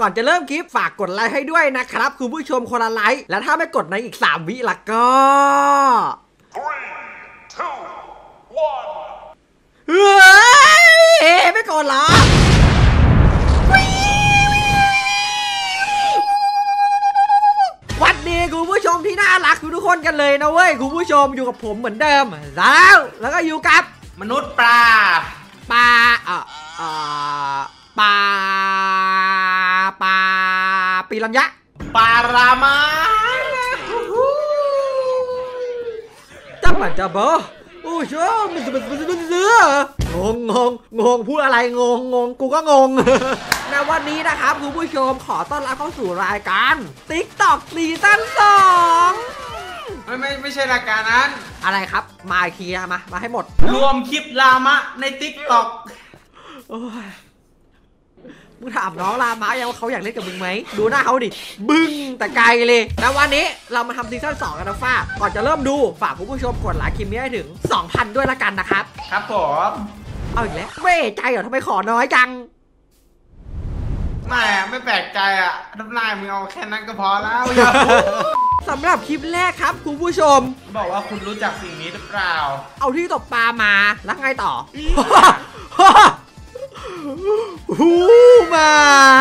ก่อนจะเริ่มคลิปฝากกดไลค์ให้ด้วยนะครับคุณผู้ชมคนละไลค์และถ้าไม่กดในอีก 3 วิละก็ Three, two, one. เฮ้ยไม่กดเหรอวัดดีคุณผู้ชมที่น่ารักทุกคนกันเลยนะเว้ยคุณผู้ชมอยู่กับผมเหมือนเดิมแล้วแล้วก็อยู่กับมนุษย์ปลาปลาเอ่อเอ่อปลาปลา ปีรัญญะปารามาจังหวัดจะบอโอ้ชอบมันจะมันจะมันจะงงงงงงพูดอะไรงงงงกูก็งงในวันนี้นะครับคุณผู้ชมขอต้อนรับเข้าสู่รายการ TikTok ซีซั่นสองไม่ไม่ไม่ใช่รายการนั้น อะไรครับ มาอีกทีนะมา มาให้หมด รวมคลิปลามะในติ๊กต็อกโอ้ย มึงถามน้องลามายังว่าเขาอยากเล่นกับมึงไหม ดูหน้าเขาดิ บึ้งแต่ไกลเลยแล้ววันนี้เรามาทำ season 2กันนะฟ้าก่อนจะเริ่มดู ฝากคุณผู้ชมกดไลค์คลิปนี้ให้ถึง 2,000 ด้วยละกันนะครับ ครับผม เอาอีกแล้วไม่ใจเหรอทำไมขอน้อยจัง ไม่อะไม่แปลกใจอะน้ำลายมึงเอาแค่นั้นก็พอแล้วอย่าสำหรับคลิปแรกครับคุณผู้ชม บอกว่าคุณรู้จักสิ่งนี้หรือเปล่า เอาที่ตกปลามาแล้วไงต่อ ฮู มา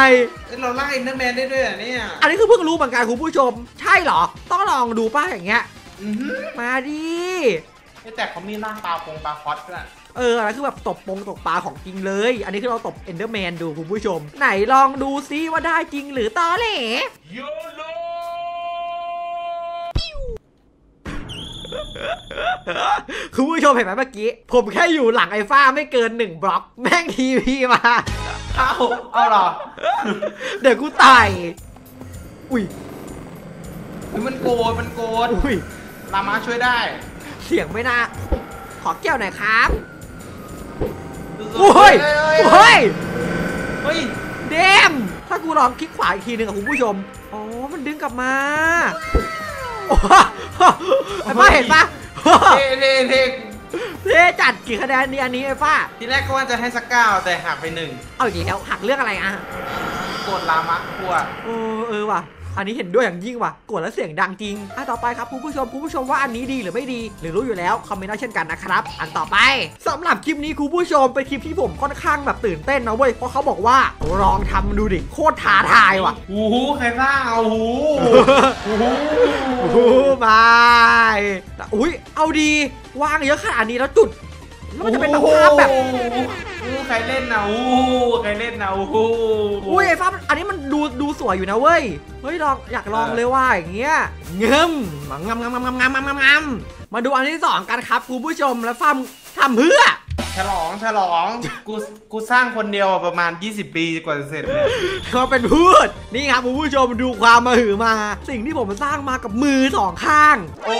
ยเอ้ยเราไล่อินเตอร์แมนได้ด้วยเหรอเนี่ย อันนี้คือเพิ่งรู้เหมือนกันคุณผู้ชม ใช่เหรอ ต้องลองดูป้าอย่างเงี้ยอือหือมาดิเอ้ยแต่เขามีล่าปลาคงปลาคอสด้วยเอออันนั้นคือแบบตบปงตกปลาของจริงเลย อันนี้คือเราตบเอนเดอร์แมนดูคุณผู้ชม ไหนลองดูซิว่าได้จริงหรือตอเหล่ YOLO! คุณผู้ชมเห็นไหมเมื่อกี้ ผมแค่อยู่หลังไอ้ฟ้าไม่เกินหนึ่งบล็อก แม่งทีพีมา เอาเอาเหรอ เดี๋ยวกูตาย อุ้ยเฮ้ยมันโกรธมันโกรธอุ้ยลามาช่วยได้เสียงไม่น่า ขอแก้วหน่อยครับสู้ๆโอ้ยเฮ้ยโอ้ย เฮ้ย เดม ถ้ากูลองคลิกขวาอีกทีหนึ่งกับคุณผู้ชม อ๋อ มันดึงกลับมาโอ้โหไอ้ฟ้าเห็นปะ เท่เท่เท่ เท่จัดกี่คะแนนนี่อันนี้ไอ้ฟ้า ทีแรกก็ว่าจะให้สักเก้าแต่หักไปหนึ่งเอาอีกแล้วหักเรื่องอะไรอะ โกรธลามะกลัว เออเออว่ะ อันนี้เห็นด้วยอย่างยิ่งว่ะกดแล้วเสียงดังจริงอะต่อไปครับคุณผู้ชมคุณผู้ชมว่าอันนี้ดีหรือไม่ดี หรือรู้อยู่แล้วคอมเมนต์ได้เช่นกันนะครับ อันต่อไปสำหรับคลิปนี้คุณผู้ชมเป็นคลิปที่ผมค่อนข้างแบบตื่นเต้นนะเว้ยเพราะเขาบอกว่าลองทำดูดิโคตรท้าทายว่ะหูหูใครสร้างเอาหูหูหูโอ้โหบายแต่อุ้ยเอาดีวางเยอะขนาดนี้แล้วจุดแล้วมันจะเป็นแบบภาพแบบหูใครเล่นนะหูใคร เล่นนะหูอุ้ยไอ้ฟ้าอันนี้มันดูดูสวยอยู่นะเว้ย เฮ้ยลองอยากลองเลยว่าอย่างเงี้ยเงิมงำงำงำงำงำงำงำงำมาดูอันที่สองกันครับคุณผู้ชมแล้วฟ้าทำเพื่อฉลองฉลอง กูกูสร้างคนเดียวประมาณ 20 ปีกว่าจะเสร็จเนี่ยเขาเป็นพูด นี่ครับคุณผู้ชมดูความมาหือมา สิ่งที่ผมสร้างมากับมือสองข้าง โอ้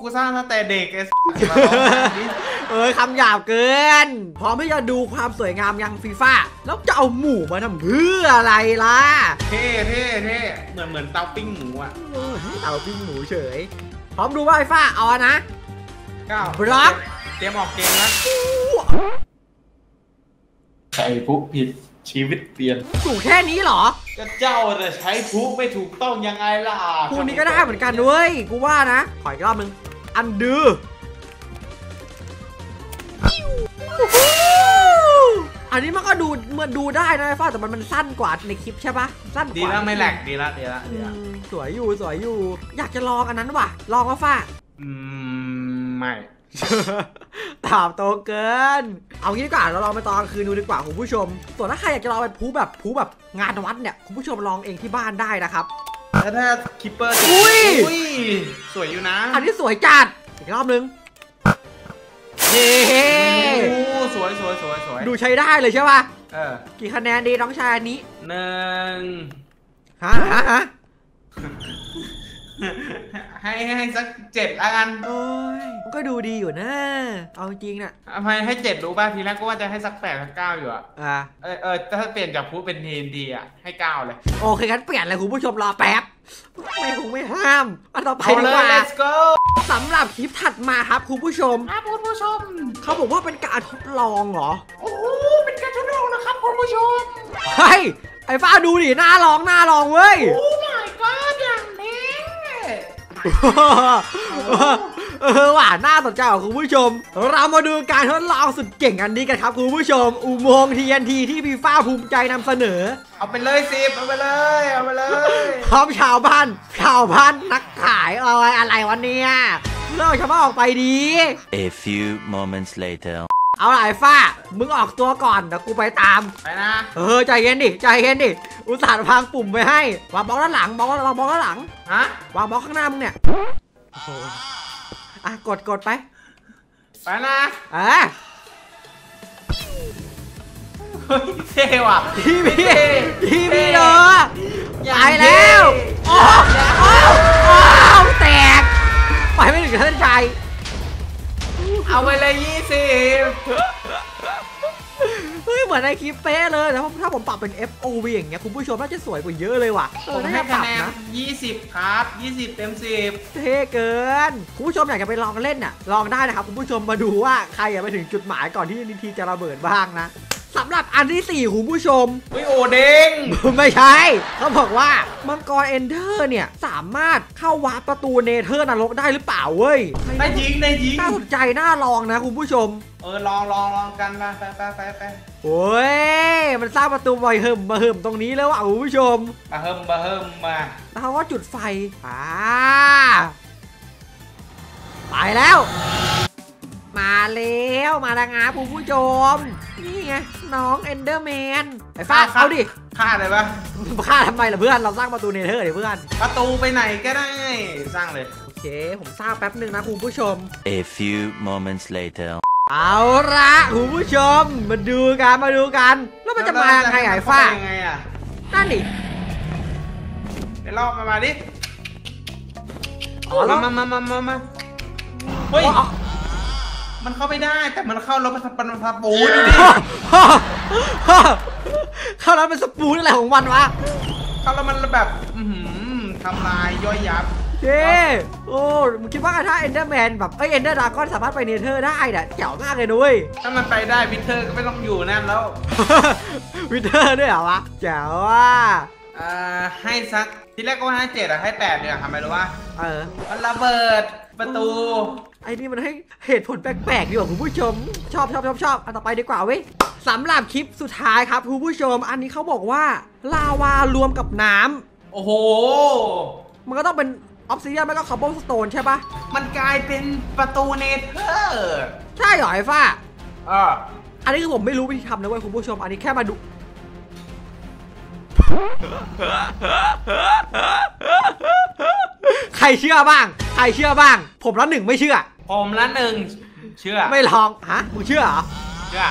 กูสร้างตั้งแต่เด็กไอ้สัสเอ้ยคำหยาบเกิน พร้อมที่จะดูความสวยงามยังฟีฟ่าแล้วจะเอาหมูมาทำเพื่ออะไรล่ะ เท่เท่เท่เหมือนเหมือนเตาปิ้งหมูอะเออเอาปิ้งหมูเฉย พร้อมดูว่าไอ้ฟ้าเอาอะนะเก้าบล็อกเตรียมออกเกมแล้วใครผู้ผิด ชีวิตเปลี่ยนสูงแค่นี้เหรอ ก็เจ้าจะใช้พลุไม่ถูกต้องยังไงล่ะคูนี้ก็ได้เหมือนกันเว้ย กูว่านะ ขออีกรอบนึง อันดืออันนี้มันก็ดูเหมือนดูได้นะไอ้ฟ้าแต่มันมันสั้นกว่าในคลิปใช่ปะสั้นกดีว่าแล้วไม่แหลกดีแล้วดีแล้วอืดีแล้วมสวยอยู่สวยอยู่ อยากจะลองอันนั้นว่ะ ลองว่าฟ้า อืม ไม่ ถามโตเกิน เอางี้ดีกว่าเราลองไปตอนกลางคืนดูดีกว่าคุณผู้ชม ส่วนถ้าใครอยากจะลองเป็นพลุแบบพลุแบบงานวัดเนี่ยคุณผู้ชมลองเองที่บ้านได้นะครับ แล้วถ้า Creeper อุ้ยอุ้ยสวยอยู่นะ อันนี้สวยจัดอีกรอบนึงเย้โอ้สวยสวยสวยสวยดูใช้ได้เลยใช่ป่ะเออกี่คะแนนดีน้องชายอันนี้หนึ่งฮะฮะฮะ ให้ให้สักเจ็ดละกันโอ้ยมันก็ดูดีอยู่นะ เอาจริงๆน่ะทำไมให้เจ็ดรู้ป่ะทีแรกก็ว่าจะให้สักแปดสักเก้าอยู่อะอ่าเออเออถ้าเปลี่ยนจากพูดเป็นทีนดีอะให้เก้าเลย โอเคงั้นเปลี่ยนเลยคุณผู้ชมรอแป๊บ ไม่คงไม่ห้าม อันต่อไปเอาดีเลกยว่า let's go สำหรับคลิปถัดมาครับคุณผู้ชม ครับคุณผู้ชม เขาบอกว่าเป็นการทดลองเหรอ โอ้โหเป็นการทดลองนะครับคุณผู้ชม เฮ้ยไอ้ฟ้าดูดิหน้าลองหน้าลองเว้ย โอ้ เออว่ะน่าสนใจของคุณผู้ชม เรามาดูการทดลองสุดเก่งอันนี้กันครับคุณผู้ชม อุโมงค์ TNT ที่ฟีฟ้าภูมิใจนำเสนอ เอาไปเลยสิเอาไปเลยเอาไปเลยพร้อมชาวบ้านชาวบ้านนักขายอะไรอะไรวันนี้เลิกชาวบ้านออกไปดี A few moments later. เอาล่ะไอ้ฟ้า มึงออกตัวก่อนเดี๋ยวกูไปตาม ไปนะเออใจเย็นดิใจเย็นดิ อุตส่าห์พังปุ่มไว้ให้วางบล็อกด้านหลังบล็อกวางบล็อกด้านหลังฮะวางบล็อกข้างหน้ามึงเนี่ยโอ้โหอะกดกดไปไปนะอะเฮ้ยเท่ว่ะทีวีเท่ทีวีเนอะตายแล้วโอ้โอ้โอ้แตกไปไม่ถึงเส้นชัย เอาไปเลยยี่สิบเฮ้ยเหมือนในคลิปเป๊ะเลยแต่ถ้าผมปรับเป็น FOV อย่างเงี้ยคุณผู้ชมน่าจะสวยกว่าเยอะเลยว่ะเอผอมน่าให้จะปคะรับแนนนะยี่สิบครับยี่สิบเต็มสิบเท่เกิน คุณผู้ชมอยากจะไปลองเล่นน่ะ ลองได้นะครับ คุณผู้ชมมาดูว่าใครอยากไปถึงจุดหมายก่อนที่นิทีจะระเบิดบ้างนะสำ สำหรับอันที่ 4 คุณผู้ชมอุ้ยโอเด้ง ไม่ใช่ เขาบอกว่ามังกร Ender เนี่ย สามารถเข้า warp ประตู Nether นรกได้หรือเปล่าเว้ยได้ยิงได้ยิงน่าสนใจน่าลองนะคุณผู้ชม เออ ลองลองลองกันมาไปไปไปไปโอ้ย มันสร้างประตูบ่อยเหิมมาเหิมตรงนี้แล้วอะคุณผู้ชมมาเฮิมมาเฮิมมาแล้วเขาก็จุดไฟอ่าไปแล้ว มาแล้วมาดังงาคุณผู้ชม นี่ไงน้อง Enderman ไอ้ฟ้าเอาดิฆ่าเลยปะฆ่าทำไมล่ะเพื่อนเราสร้างประตู Nether เดี๋ยวเพื่อน ประตูไปไหนก็ได้สร้างเลย โอเค ผมสร้างแป๊บหนึ่งนะคุณผู้ชม A few moments later. เอาละคุณผู้ชม มาดูกันมาดูกัน แล้วมันจะมายังไงไอ้ฟ้ายังไงอะนั่นดิเดี๋ยวล่อมามาดิอ๋อแล้วมามามามามาเฮ้ยอ๋อ มันเข้าไม่ได้แต่มันเข้าแล้วมันมันมันพับปูดูดิเข้าแล้วเป็นสปูนอะไรของมันวะเข้าแล้วมันแบบอื้อหือทำลายย่อยยับ เย้โอ้มึงคิดว่าถ้า Enderman แบบเอ้ย Ender Dragon สามารถไป Nether ได้เนี่ยเจ๋งมากเลยนุ้ย ถ้ามันไปได้ Wither ก็ไม่ต้องอยู่นั่นแล้ว Wither ด้วยเหรอวะเจ๋งว่ะอ่าให้สักทีแรกก็ว่าให้เจ็ดอะให้แปดเนี่ยทำไมรู้ว่าเออ มันระเบิดประตู ไอ้นี่มันให้เหตุผลแปลกๆดีกว่าคุณผู้ชม ชอบชอบชอบชอบอันต่อไปดีกว่าเว้ยสำหรับคลิปสุดท้ายครับคุณผู้ชม อันนี้เขาบอกว่าลาวารวมกับน้ำโอ้โห มันก็ต้องเป็น obsidian ไม่ก็ cobblestone ใช่ปะมันกลายเป็นประตู Nether ใช่เหรอไอ้ฟ้า อ่าอันนี้คือผมไม่รู้วิธีทำนะเว้ยคุณผู้ชม อันนี้แค่มาดู ใครเชื่อบ้าง ใครเชื่อบ้าง ผมละหนึ่งไม่เชื่อ ผมละหนึ่งเชื่อไม่ลองฮะมึงเชื่อเหรอเชื่อ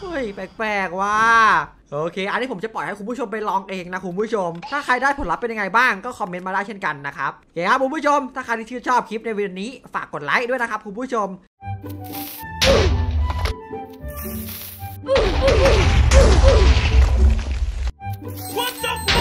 เฮ้ยแปลกๆว่าโอเค อันนี้ผมจะปล่อยให้คุณผู้ชมไปลองเองนะคุณผู้ชม ถ้าใครได้ผลลัพธ์เป็นยังไงบ้างก็คอมเมนต์มาได้เช่นกันนะครับโอเคครับคุณผู้ชม ถ้าใครที่ชอบคลิปในวิดีโอนี้ฝากกดไลค์ด้วยนะครับคุณผู้ชม What the